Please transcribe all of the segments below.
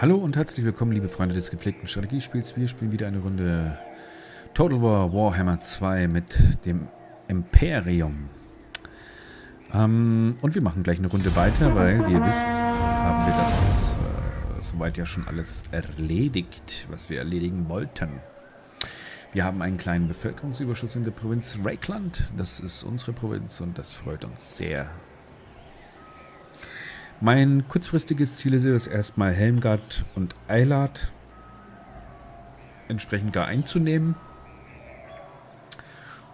Hallo und herzlich willkommen, liebe Freunde des gepflegten Strategiespiels. Wir spielen wieder eine Runde Total War Warhammer 2 mit dem Imperium. Ähm, und wir machen gleich eine Runde weiter, weil, wie ihr wisst, haben wir das äh, soweit ja schon alles erledigt, was wir erledigen wollten. Wir haben einen kleinen Bevölkerungsüberschuss in der Provinz Reikland. Das ist unsere Provinz und das freut uns sehr. Mein kurzfristiges Ziel ist es erstmal Helmgard und Eilard entsprechend gar einzunehmen.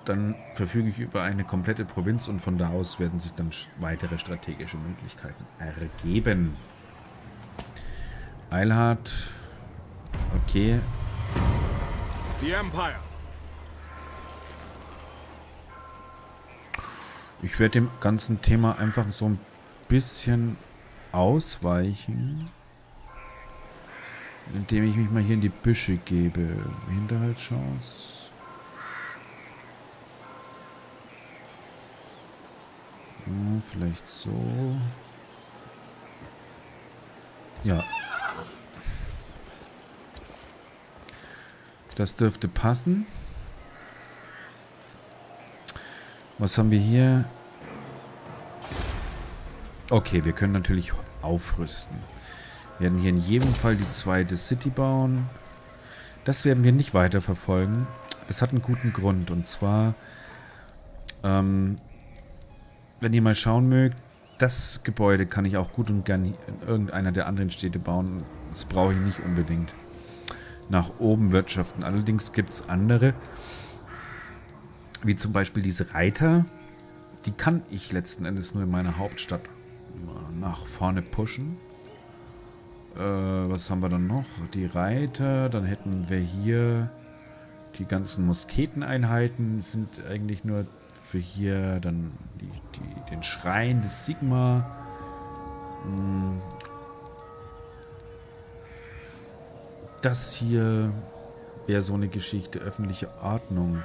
Dann verfüge ich über eine komplette Provinz und von da aus werden sich dann weitere strategische Möglichkeiten ergeben. Eilhard, okay. The Empire. Ich werde dem ganzen Thema einfach so ein bisschen ausweichen. Indem ich mich mal hier in die Büsche gebe. Hinterhaltschance. Ja, vielleicht so. Ja. Das dürfte passen. Was haben wir hier? Okay, wir können natürlich aufrüsten. Wir werden hier in jedem Fall die zweite City bauen. Das werden wir nicht weiter verfolgen. Es hat einen guten Grund. Und zwar, ähm, wenn ihr mal schauen mögt, das Gebäude kann ich auch gut und gern in irgendeiner der anderen Städte bauen. Das brauche ich nicht unbedingt. Nach oben wirtschaften. Allerdings gibt es andere, wie zum Beispiel diese Reiter. Die kann ich letzten Endes nur in meiner Hauptstadt nach vorne pushen. Äh, was haben wir dann noch? Die Reiter. Dann hätten wir hier die ganzen Musketeneinheiten. Sind eigentlich nur für hier dann die, die, den Schrein des Sigma. Hm. Das hier wäre so eine Geschichte, öffentliche Ordnung.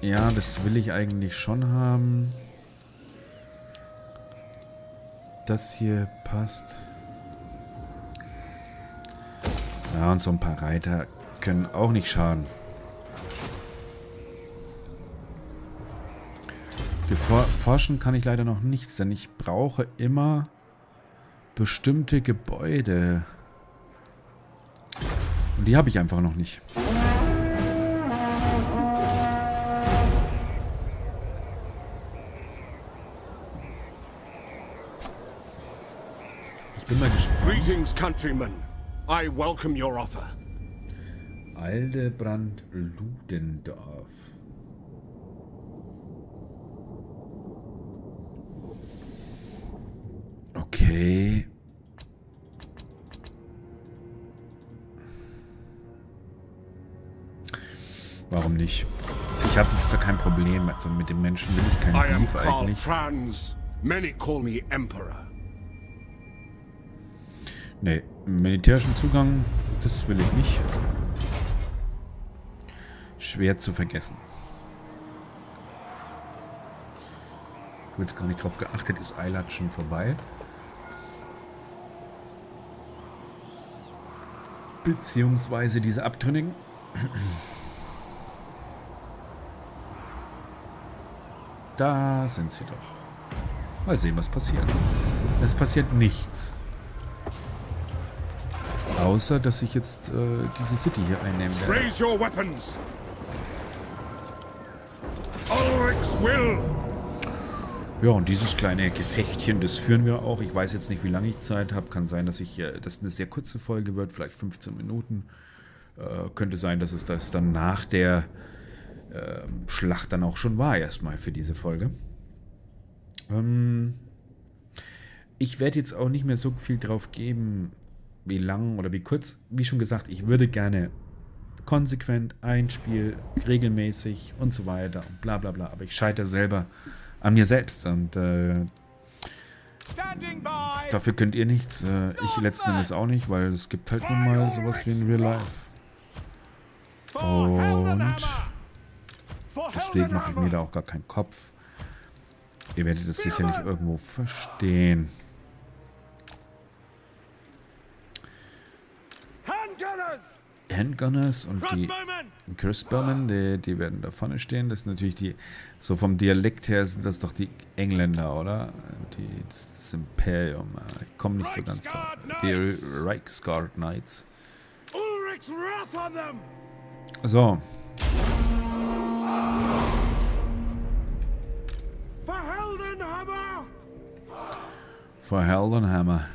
Ja, das will ich eigentlich schon haben. Das hier passt. Ja, und so ein paar Reiter können auch nicht schaden. Forschen kann ich leider noch nichts, denn ich brauche immer bestimmte Gebäude. Und die habe ich einfach noch nicht. Bin mal gespannt. Greetings, countrymen. I welcome your offer. Aldebrand Ludendorff. Okay. Warum nicht? Ich habe jetzt da kein Problem. Also mit dem Menschen will ich kein Beef eigentlich. Franz. Many call me Emperor. Nee, militärischen Zugang, das will ich nicht. Schwer zu vergessen. Ich habe jetzt gar nicht drauf geachtet, ist Eilat schon vorbei. Beziehungsweise diese Abtrünnigen. Da sind sie doch. Mal sehen, was passiert. Es passiert nichts. Außer, dass ich jetzt äh, diese City hier einnehmen werde. Raise your weapons! Ulrich's will! Ja, und dieses kleine Gefechtchen, das führen wir auch. Ich weiß jetzt nicht, wie lange ich Zeit habe. Kann sein, dass ich äh, das eine sehr kurze Folge wird, vielleicht 15 Minuten. Äh, könnte sein, dass es das dann nach der äh, Schlacht dann auch schon war, erstmal für diese Folge. Ähm, ich werde jetzt auch nicht mehr so viel drauf geben, wie lang oder wie kurz. Wie schon gesagt, ich würde gerne konsequent ein Spiel, regelmäßig und so weiter und bla bla bla. Aber ich scheitere selber an mir selbst. Und äh, dafür könnt ihr nichts. Äh, ich letzten Endes auch nicht, weil es gibt halt nun mal sowas wie in Real Life. Und deswegen mache ich mir da auch gar keinen Kopf. Ihr werdet es sicherlich irgendwo verstehen. Handgunners und die Crossbowmen, die, die werden da vorne stehen. Das ist natürlich die, so vom Dialekt her sind das doch die Engländer, oder? Die, das, das Imperium. Ich komme nicht so ganz drauf. Die Reichsguard Knights. So. For Heldenhammer.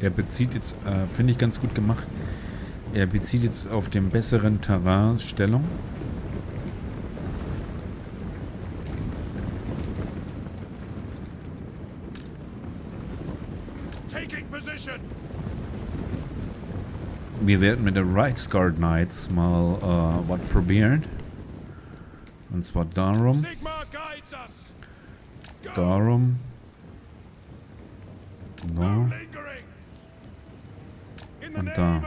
Er bezieht jetzt, äh, finde ich ganz gut gemacht, er bezieht jetzt auf dem besseren Terrain Stellung. Wir werden mit den Reichsguard Knights mal uh, was probieren. Und zwar darum. Darum. No. Und da.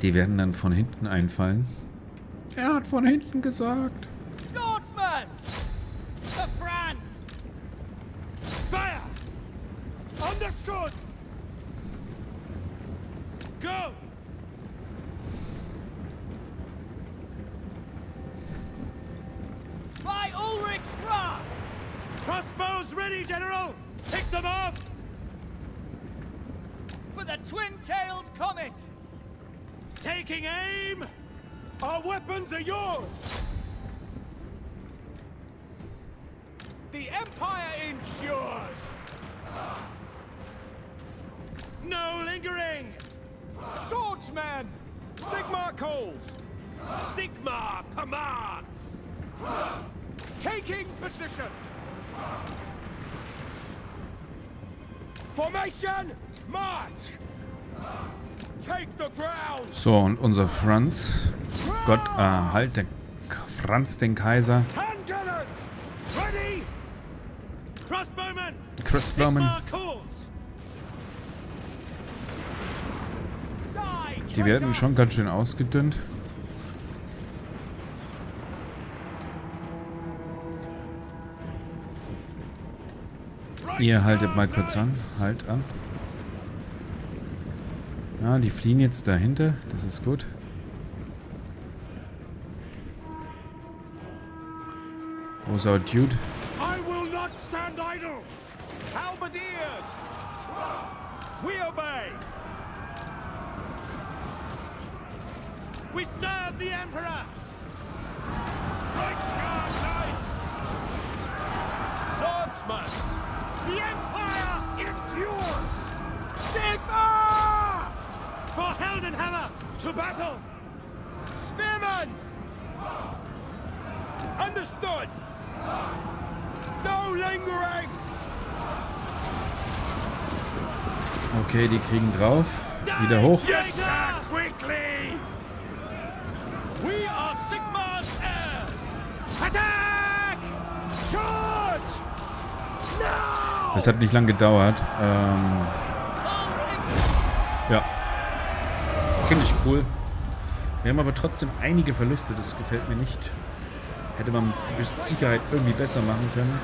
Die werden dann von hinten einfallen. Er hat von hinten gesagt. Swordsman! For France! Fire! Understood! Go! General! Pick them up! For the twin-tailed comet! Taking aim! Our weapons are yours! The Empire ensures! No lingering! Swordsman! Sigmar calls! Sigmar commands! Taking position! So, und unser Franz, Gott, äh, halt, Franz den Kaiser. Handgunners! Ready! Crossbowmen! Crossbowmen. Die werden schon ganz schön ausgedünnt. Ihr haltet mal kurz an. Halt an. Ja, die fliehen jetzt dahinter. Das ist gut. Wo ist our Dude? I will not stand idle. Halberdiers! We obey! We serve the Emperor! Reichsguard Knights! Swordsman! The Empire endures! Sigma! For Heldenhammer, to battle! Spearman! Understood! No lingering! Okay, die kriegen drauf. Wieder hoch. Yes, quickly! We are Sigma's heirs! Attack! Charge! Das hat nicht lang gedauert. Ähm, ja. Finde ich cool. Wir haben aber trotzdem einige Verluste. Das gefällt mir nicht. Hätte man mit Sicherheit irgendwie besser machen können.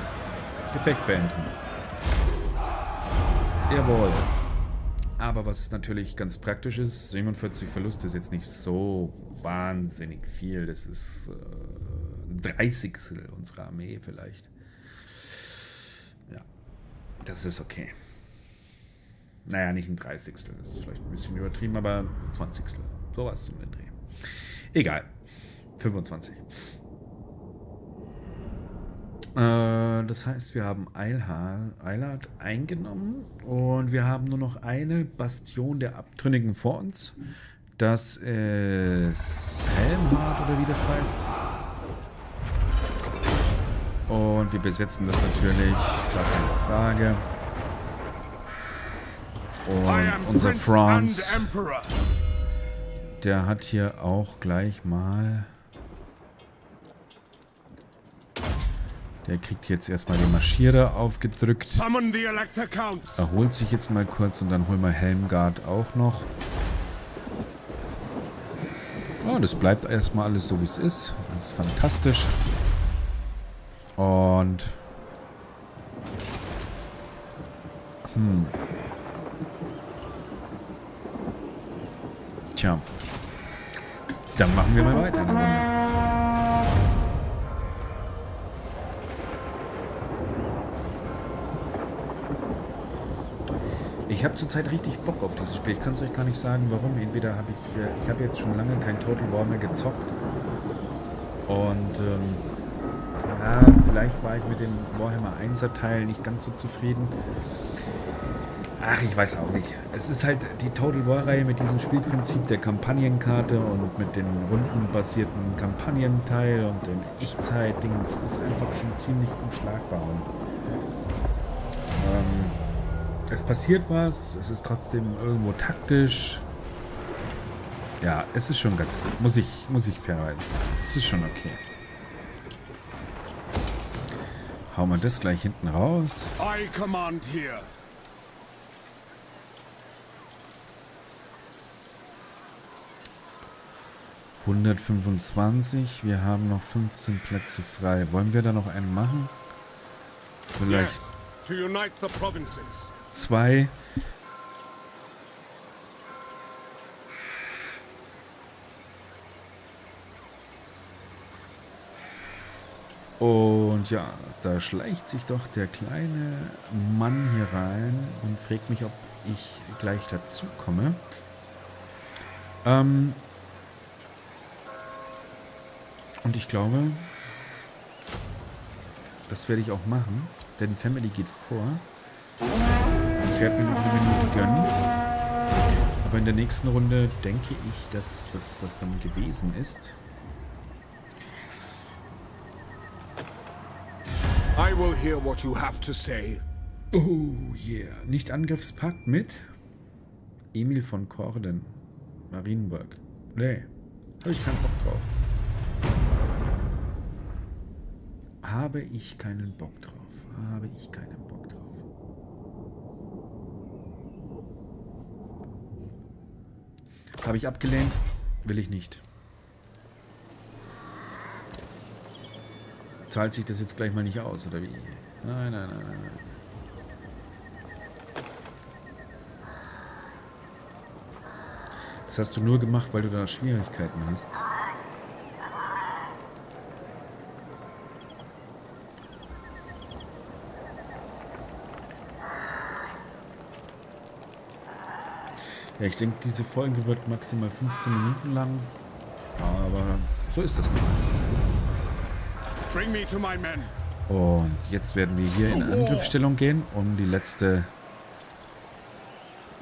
Gefecht beenden. Jawohl. Aber was natürlich ganz praktisch ist, 47 Verluste ist jetzt nicht so wahnsinnig viel. Das ist äh, ein Dreißigstel unserer Armee vielleicht. Das ist okay. Naja, nicht ein 30. Das ist vielleicht ein bisschen übertrieben, aber ein 20. Sowas zum Dreh. Egal. 25. Äh, das heißt, wir haben Eilhard eingenommen und wir haben nur noch eine Bastion der Abtrünnigen vor uns. Das ist Helmhard oder wie das heißt. Und wir besetzen das natürlich, gar keine Frage. Und unser Franz, der hat hier auch gleich mal... Der kriegt jetzt erstmal den Marschierer aufgedrückt. Erholt sich jetzt mal kurz und dann holen wir Helmgard auch noch. Ja, das bleibt erstmal alles so, wie es ist. Das ist fantastisch. Und... Hm. Tja. Dann machen wir mal weiter eine. Ich habe zurzeit richtig Bock auf dieses Spiel. Ich kann es euch gar nicht sagen, warum. Entweder habe ich, äh, ich habe jetzt schon lange kein Total War mehr gezockt. Und ähm, ja, vielleicht war ich mit dem Warhammer 1er Teil nicht ganz so zufrieden. Ach, ich weiß auch nicht. Es ist halt die Total War-Reihe mit diesem Spielprinzip der Kampagnenkarte und mit dem rundenbasierten Kampagnenteil und dem Echtzeit-Ding. Das ist einfach schon ziemlich unschlagbar. Ähm, es passiert was, es ist trotzdem irgendwo taktisch. Ja, es ist schon ganz gut. Muss ich, muss ich fairerweise sagen. Es ist schon okay. Hauen wir das gleich hinten raus. I command here. ...125. Wir haben noch 15 Plätze frei. Wollen wir da noch einen machen? Vielleicht... Yes, to unite the provinces. 2. Und ja, da schleicht sich doch der kleine Mann hier rein und fragt mich, ob ich gleich dazu komme. Ähm und ich glaube, das werde ich auch machen, denn Family geht vor. Ich werde mir noch eine Minute gönnen. Aber in der nächsten Runde denke ich, dass das dann gewesen ist. Will hear what you have to say. Oh yeah. Nicht Angriffspakt mit Emil von Korden. Marienburg. Nee. Habe ich keinen Bock drauf. Habe ich keinen Bock drauf. Habe ich keinen Bock drauf. Habe ich abgelehnt. Will ich nicht. Zahlt sich das jetzt gleich mal nicht aus, oder wie? Nein, nein, nein, nein. Das hast du nur gemacht, weil du da Schwierigkeiten hast. Ja, ich denke, diese Folge wird maximal 15 Minuten lang. Aber so ist das nicht. Und jetzt werden wir hier in Angriffsstellung gehen, um die letzte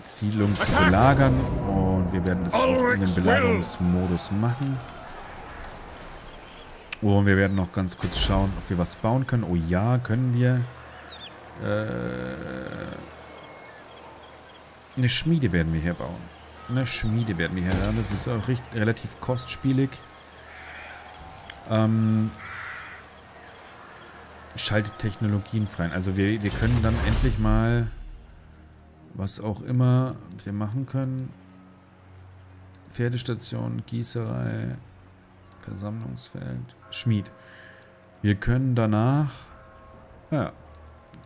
Siedlung zu belagern. Und wir werden das auch in den Belagerungsmodus machen. Und wir werden noch ganz kurz schauen, ob wir was bauen können. Oh ja, können wir. Äh, eine Schmiede werden wir hier bauen. Eine Schmiede werden wir hier bauen. Das ist auch recht, relativ kostspielig. Ähm, schaltet Technologien frei. Also wir, wir können dann endlich mal, was auch immer wir machen können, Pferdestation, Gießerei, Versammlungsfeld, Schmied. Wir können danach ja,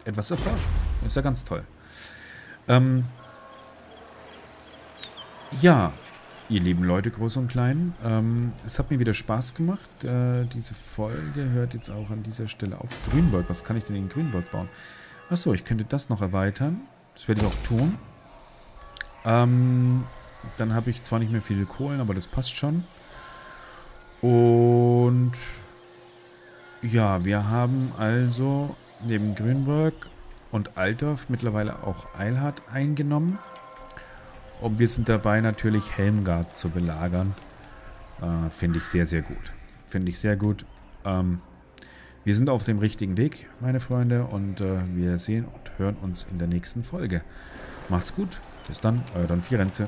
etwas erforschen. Ist ja ganz toll. Ähm, ja, ihr lieben Leute, groß und klein, ähm, es hat mir wieder Spaß gemacht. Äh, diese Folge hört jetzt auch an dieser Stelle auf. Grünburg, was kann ich denn in Grünburg bauen? Achso, ich könnte das noch erweitern. Das werde ich auch tun. Ähm, dann habe ich zwar nicht mehr viele Kohlen, aber das passt schon. Und ja, wir haben also neben Grünburg und Altdorf mittlerweile auch Eilhard eingenommen. Und wir sind dabei natürlich Helmgard zu belagern. Äh, Finde ich sehr, sehr gut. Finde ich sehr gut. Ähm, wir sind auf dem richtigen Weg, meine Freunde, und äh, wir sehen und hören uns in der nächsten Folge. Macht's gut. Bis dann, euer Don Firenze.